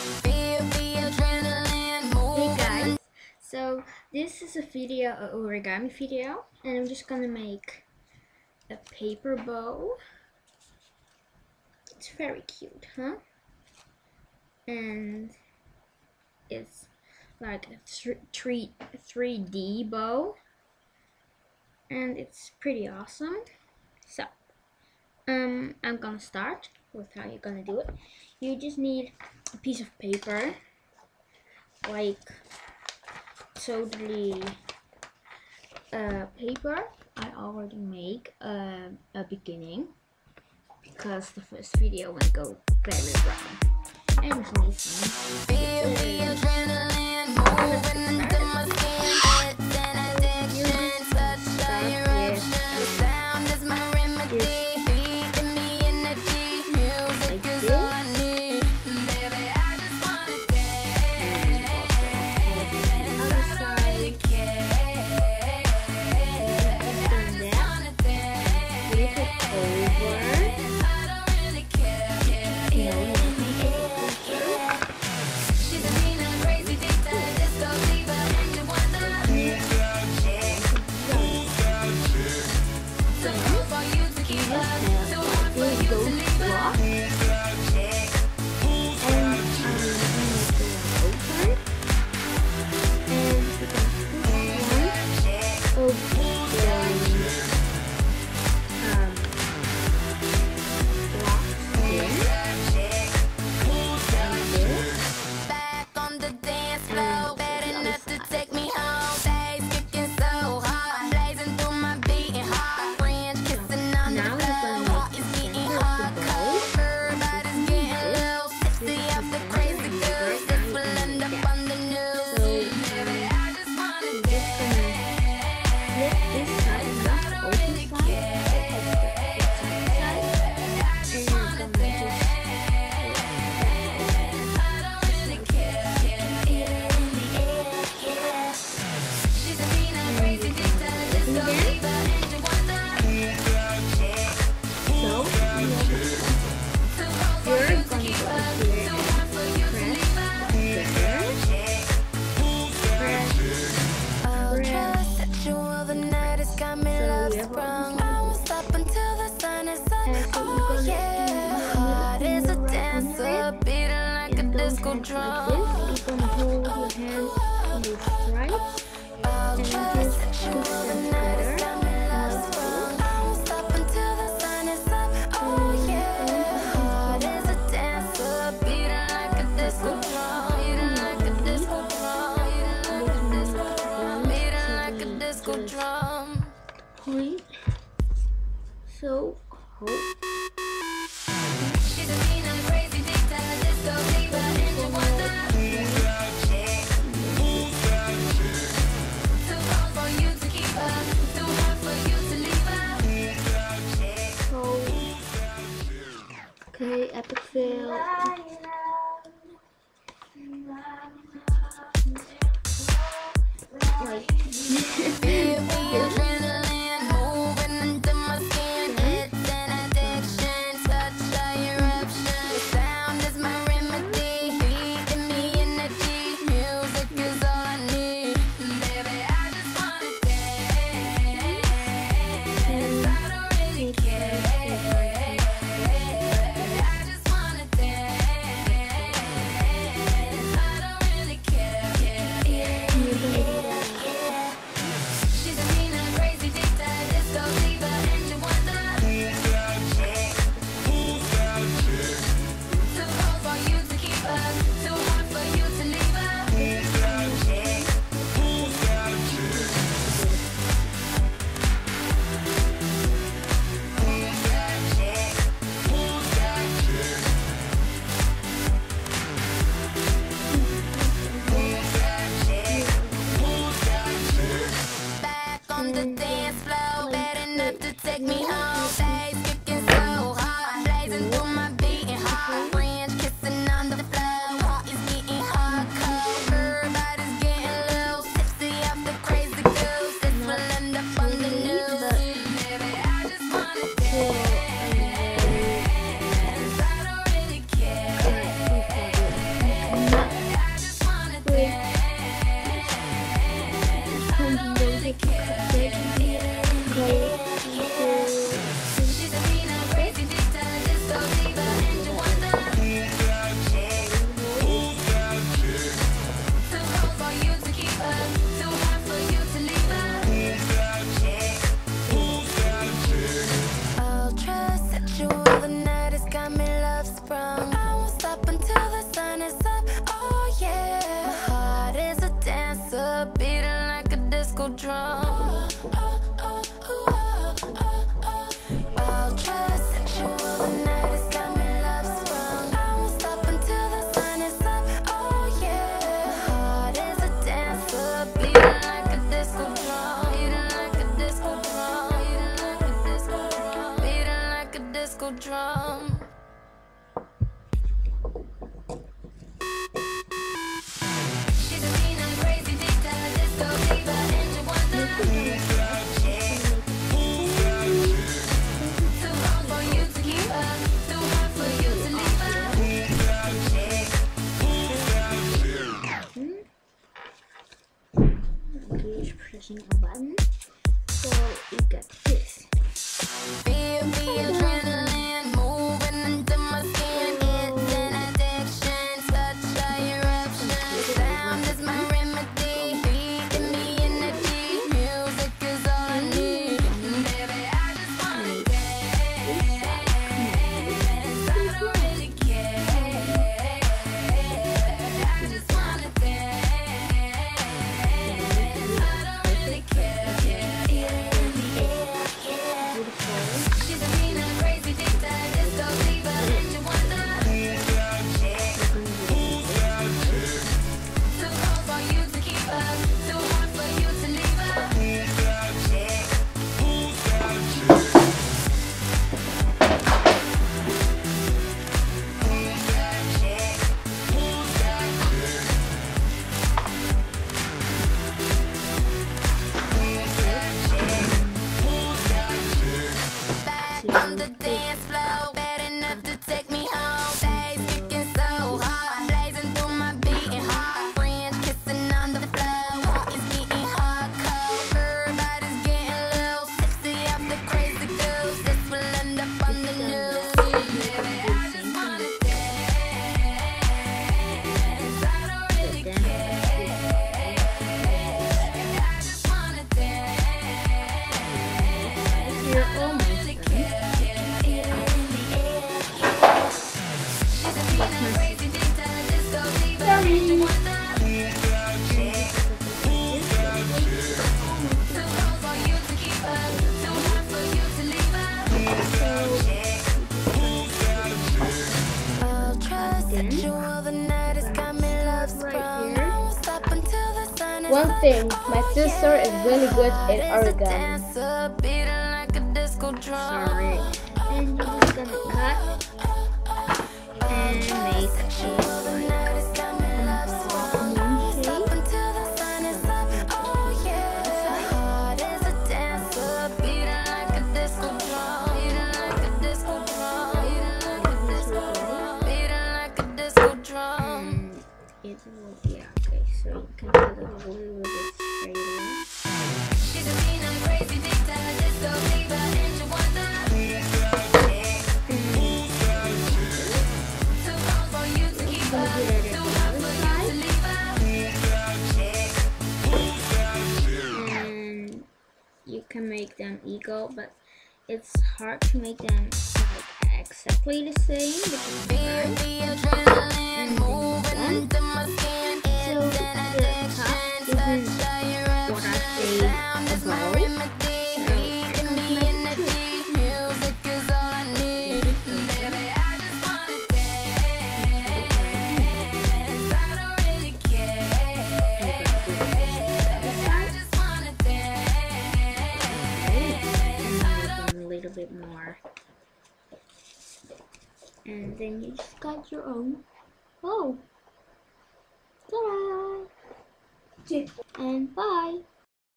Hey guys, so this is a video, an origami video, and I'm just gonna make a paper bow. It's very cute, huh? And it's like a three, 3D bow, and it's pretty awesome. So, um, I'm gonna start with how you're gonna do it. You just need a piece of paper, like totally uh, paper. I already make a a beginning because the first video will go very wrong. And it's This side is not open fire. let's go drunk. Like this. You can hold your hands on right and just push them together. So, hope. feel Yeah. go drunk. Obrigada. One thing, my sister is really good at origami. Sorry. And we're gonna cut and make. go, but it's hard to make them like exactly the same. and then you just got your own. Oh, ta-da! And bye.